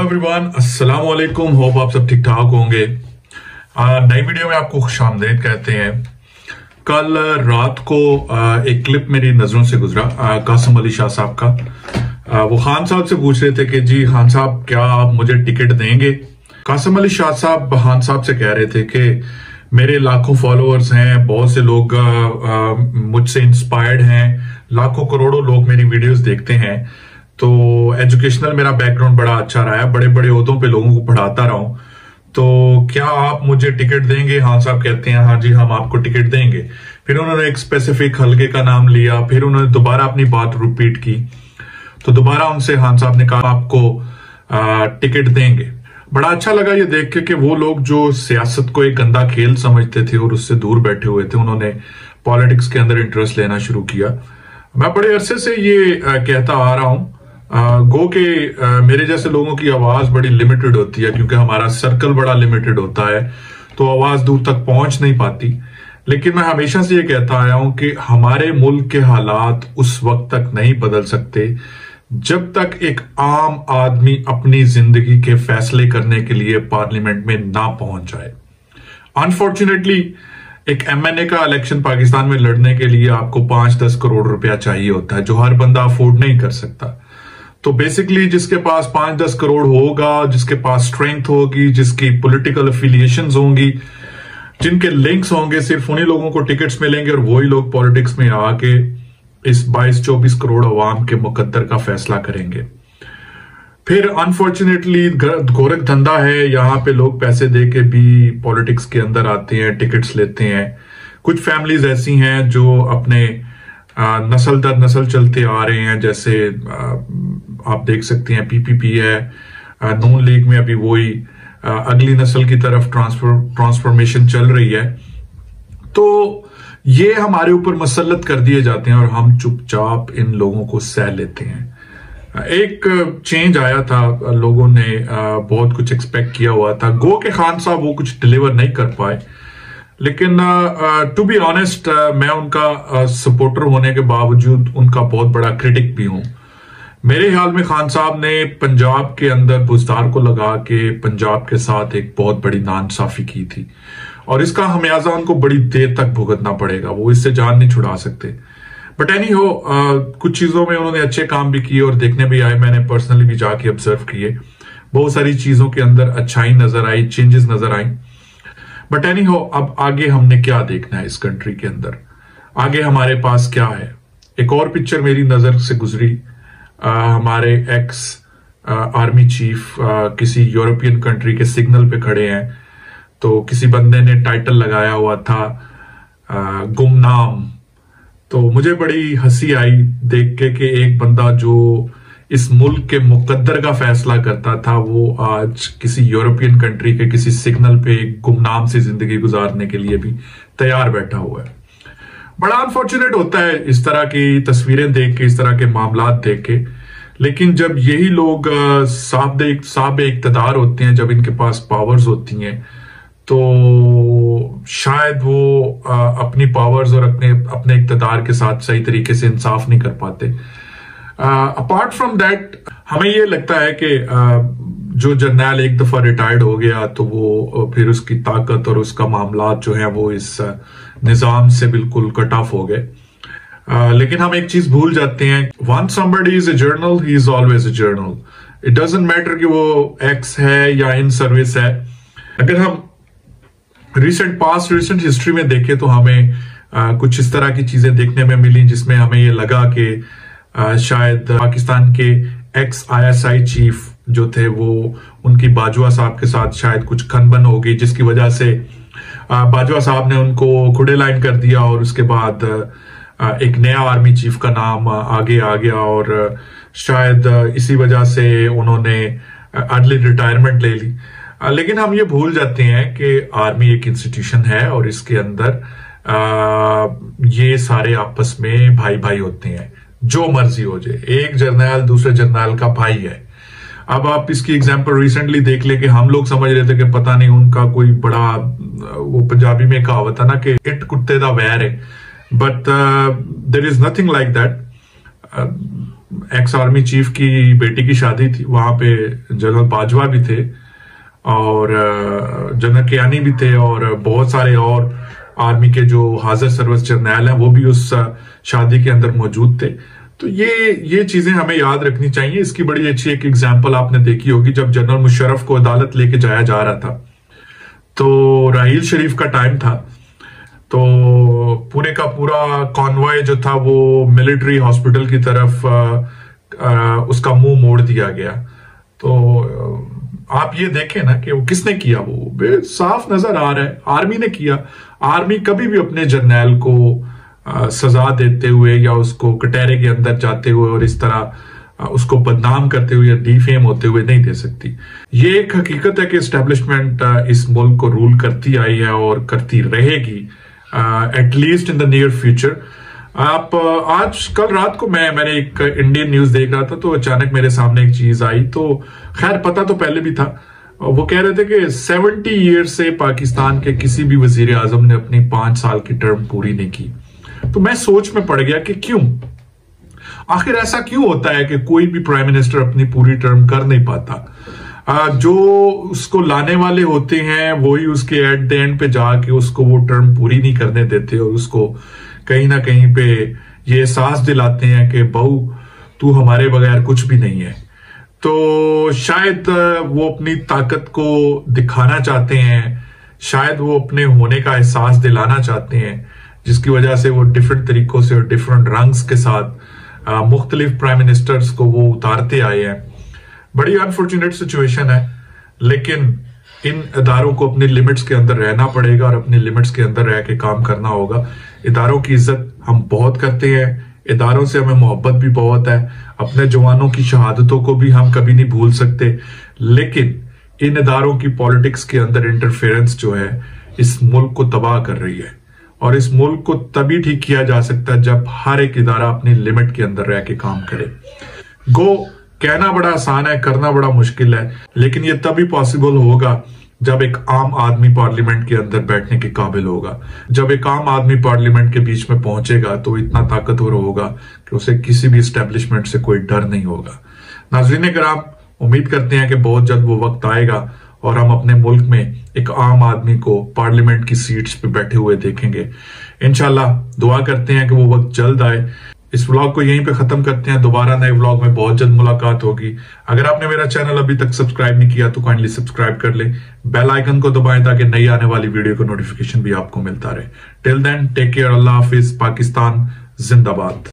Hello everyone अस्सलाम वालेकुम hope आप सब ठीक ठाक होंगे नई वीडियो में आपको खुश आमदेद कहते हैं। कल रात को आ, एक क्लिप मेरी नज़रों से गुजरा कासम अली शाह साहब का। आ, वो खान साहब से पूछ रहे थे कि जी खान साहब क्या आप मुझे टिकट देंगे? कासम अली शाह साहब खान साहब से कह रहे थे कि मेरे लाखों फॉलोअर्स हैं बहुत से लोग मुझसे इंस्पायर्ड हैं। लाखों करोड़ों लोग मेरी वीडियोस देखते हैं। तो एजुकेशनल मेरा बैकग्राउंड बड़ा अच्छा रहा है। बड़े बड़े उहदों पे लोगों को पढ़ाता रहा हूँ। तो क्या आप मुझे टिकट देंगे? हाँ साहब कहते हैं हाँ जी, हम आपको टिकट देंगे। फिर उन्होंने एक स्पेसिफिक हल्के का नाम लिया। फिर उन्होंने दोबारा अपनी बात रिपीट की। तो दोबारा उनसे खान साहब ने कहा, आपको टिकट देंगे। बड़ा अच्छा लगा ये देख के कि वो लोग जो सियासत को एक गंदा खेल समझते थे और उससे दूर बैठे हुए थे, उन्होंने पॉलिटिक्स के अंदर इंटरेस्ट लेना शुरू किया। मैं बड़े अरसे से ये कहता आ रहा हूँ। गो के मेरे जैसे लोगों की आवाज़ बड़ी लिमिटेड होती है, क्योंकि हमारा सर्कल बड़ा लिमिटेड होता है तो आवाज़ दूर तक पहुँच नहीं पाती। लेकिन मैं हमेशा से ये कहता आया हूँ कि हमारे मुल्क के हालात उस वक्त तक नहीं बदल सकते, जब तक एक आम आदमी अपनी ज़िंदगी के फैसले करने के लिए पार्लियामेंट में ना पहुँच जाए। अनफॉर्चुनेटली एक एमएनए का इलेक्शन पाकिस्तान में लड़ने के लिए आपको पाँच दस करोड़ रुपया चाहिए होता है, जो हर बंदा अफोर्ड नहीं कर सकता। तो बेसिकली जिसके पास पाँच दस करोड़ होगा, जिसके पास स्ट्रेंथ होगी, जिसकी पॉलिटिकल अफिलिएशन होंगी, जिनके लिंक्स होंगे, सिर्फ़ उन्हीं लोगों को टिकट्स मिलेंगे और वही लोग पॉलिटिक्स में आके इस 22-24 करोड़ अवाम के मुकद्दर का फैसला करेंगे। फिर अनफॉर्चुनेटली गोरख धंधा है, यहाँ पे लोग पैसे दे के भी पॉलिटिक्स के अंदर आते हैं टिकट्स लेते हैं। कुछ फैमिलीज़ ऐसी हैं जो अपने नस्ल दर नस्ल चलते आ रहे हैं, जैसे आप देख सकते हैं पीपीपी है। नून लीग में अभी वही अगली नस्ल की तरफ़ ट्रांसफ़र ट्रांसफॉर्मेशन चल रही है। तो ये हमारे ऊपर मसलत कर दिए जाते हैं और हम चुपचाप इन लोगों को सह लेते हैं। एक चेंज आया था, लोगों ने बहुत कुछ एक्सपेक्ट किया हुआ था। गो के खान साहब वो कुछ डिलीवर नहीं कर पाए। लेकिन टू बी ऑनेस्ट मैं उनका सपोर्टर होने के बावजूद उनका बहुत बड़ा क्रिटिक भी हूँ। मेरे ख्याल में खान साहब ने पंजाब के अंदर बुजदार को लगा के पंजाब के साथ एक बहुत बड़ी नानसाफी की थी। और इसका हमेयाजा उनको बड़ी देर तक भुगतना पड़ेगा। वो इससे जान नहीं छुड़ा सकते। बट एनी हो कुछ चीज़ों में उन्होंने अच्छे काम भी किए और देखने भी आए। मैंने पर्सनली भी जाके ऑब्ज़र्व किए। बहुत सारी चीज़ों के अंदर अच्छाई नज़र आई चेंजेस नज़र आई। बट एनी हो अब आगे हमने क्या देखना है इस कंट्री के अंदर? आगे हमारे पास क्या है? एक और पिक्चर मेरी नज़र से गुजरी। हमारे एक्स आर्मी चीफ किसी यूरोपियन कंट्री के सिग्नल पे खड़े हैं। तो किसी बंदे ने टाइटल लगाया हुआ था गुमनाम। तो मुझे बड़ी हँसी आई देख के कि एक बंदा जो इस मुल्क के मुकद्दर का फैसला करता था, वो आज किसी यूरोपियन कंट्री के किसी सिग्नल पे गुमनाम से ज़िंदगी गुजारने के लिए भी तैयार बैठा हुआ है। बड़ा अनफॉर्चुनेट होता है इस तरह की तस्वीरें देख के, इस तरह के मामला देख के। लेकिन जब यही लोग साहब इकतदार होते हैं, जब इनके पास पावर्स होती हैं तो शायद वो अपनी पावर्स और अपने अपने इकतदार के साथ सही तरीके से इंसाफ नहीं कर पाते। अपार्ट फ्रॉम दैट हमें ये लगता है कि जो जर्नैल एक दफ़ा रिटायर्ड हो गया तो वो फिर उसकी ताकत और उसका मामला जो है, वो इस निज़ाम से बिल्कुल कट ऑफ़ हो गए। लेकिन हम एक चीज़ भूल जाते हैं। One somebody is a general he is always a general it doesn't matter कि वो एक्स है या इन सर्विस है। अगर हम रिसेंट पास्ट रिसेंट हिस्ट्री में देखें तो हमें uh, कुछ इस तरह की चीज़ें देखने में मिली जिसमें हमें ये लगा कि शायद पाकिस्तान के एक्स आईएसआई चीफ जो थे वो उनकी बाजवा साहब के साथ शायद कुछ खनबन हो गई जिसकी वजह से बाजवा साहब ने उनको खुडे लाइन कर दिया और उसके बाद एक नया आर्मी चीफ का नाम आगे आ गया और शायद इसी वजह से उन्होंने अर्ली रिटायरमेंट ले ली। लेकिन हम ये भूल जाते हैं कि आर्मी एक इंस्टीट्यूशन है और इसके अंदर ये सारे आपस में भाई भाई होते हैं, जो मर्ज़ी हो जाए। एक जर्नैल दूसरे जर्नैल का भाई है। अब आप इसकी एग्ज़ाम्पल रिसेंटली देख ले कि हम लोग समझ रहे थे कि पता नहीं उनका कोई बड़ा, वो पंजाबी में कहावत है ना कि इट कुत्ते का वैर है। But there is nothing like that ex army chief की बेटी की शादी थी, वहाँ पे जनरल बाजवा भी थे और जनरल कियानी भी थे और बहुत सारे और आर्मी के जो हाजिर सर्विस जर्नैल हैं, वो भी उस शादी के अंदर मौजूद थे। तो ये ये चीज़ें हमें याद रखनी चाहिए। इसकी बड़ी अच्छी एक एग्ज़ाम्पल आपने देखी होगी जब जनरल मुशर्रफ को अदालत लेके जाया जा रहा था। तो राहील शरीफ का टाइम था। तो पूरे का पूरा कॉन्वॉय जो था वो मिलिट्री हॉस्पिटल की तरफ़ आ, आ, उसका मुँह मोड़ दिया गया। तो आप ये देखें ना कि वो किसने किया? वो साफ़ नज़र आ रहा है। आर्मी ने किया। आर्मी कभी भी अपने जर्नैल को सजा देते हुए या उसको कटहरे के अंदर जाते हुए और इस तरह उसको बदनाम करते हुए या डीफेम होते हुए नहीं दे सकती। ये एक हकीकत है कि स्टैब्लिशमेंट इस मुल्क को रूल करती आई है और करती रहेगी at least in the near future आप आज, कल रात को मैं, मैंने एक इंडियन न्यूज़ देख रहा था तो अचानक मेरे सामने एक चीज़ आई तो खैर पता तो पहले भी था। वो कह रहे थे कि 70 ईयर से पाकिस्तान के किसी भी वज़ीर आज़म ने अपनी पाँच साल की टर्म पूरी नहीं की। तो मैं सोच में पड़ गया कि क्यों? आखिर ऐसा क्यों होता है कि कोई भी प्राइम मिनिस्टर अपनी पूरी टर्म कर नहीं पाता? जो उसको लाने वाले होते हैं, वही उसके एट द एंड पे जाके उसको वो टर्म पूरी नहीं करने देते और उसको कहीं ना कहीं पे ये एहसास दिलाते हैं कि, बहू, तू हमारे बगैर कुछ भी नहीं है। तो शायद वो अपनी ताकत को दिखाना चाहते हैं, शायद वो अपने होने का एहसास दिलाना चाहते हैं। जिसकी वजह से वो डिफरेंट तरीकों से और डिफरेंट रंग्स के साथ मुख्तलिफ़ प्राइम मिनिस्टर्स को वो उतारते आए हैं। बड़ी अनफॉर्चुनेट सिचुएशन है, लेकिन इन इदारों को अपने लिमिट्स के अंदर रहना पड़ेगा और अपने लिमिट्स के अंदर रह के काम करना होगा। इदारों की इज़्ज़त हम बहुत करते हैं। इदारों से हमें मोहब्बत भी बहुत है। अपने जवानों की शहादतों को भी हम कभी नहीं भूल सकते। लेकिन इन इदारों की पॉलिटिक्स के अंदर इंटरफेरेंस जो है, इस मुल्क को तबाह कर रही है। और इस मुल्क को तभी ठीक किया जा सकता है जब हर एक इदारा अपनी लिमिट के अंदर रह के काम करे। गो, कहना बड़ा आसान है, करना बड़ा मुश्किल है, लेकिन ये तभी पॉसिबल होगा जब एक आम आदमी पार्लियामेंट के अंदर बैठने के काबिल होगा। जब एक आम आदमी पार्लियामेंट के बीच में पहुंचेगा तो इतना ताकतवर होगा कि उसे किसी भी स्टेब्लिशमेंट से कोई डर नहीं होगा। नाजरीन कराम उम्मीद करते हैं कि बहुत जल्द वो वक्त आएगा और हम अपने मुल्क में एक आम आदमी को पार्लियामेंट की सीट्स पे बैठे हुए देखेंगे। इनशाला दुआ करते हैं कि वो वक्त जल्द आए। इस व्लॉग को यहीं पे खत्म करते हैं। दोबारा नए व्लॉग में बहुत जल्द मुलाकात होगी। अगर आपने मेरा चैनल अभी तक सब्सक्राइब नहीं किया तो काइंडली सब्सक्राइब कर ले। बेल आइकन को दबाएँ ताकि नई आने वाली वीडियो को नोटिफिकेशन भी आपको मिलता रहे। टिल देन टेक केयर अल्लाह हाफिज। पाकिस्तान, जिंदाबाद।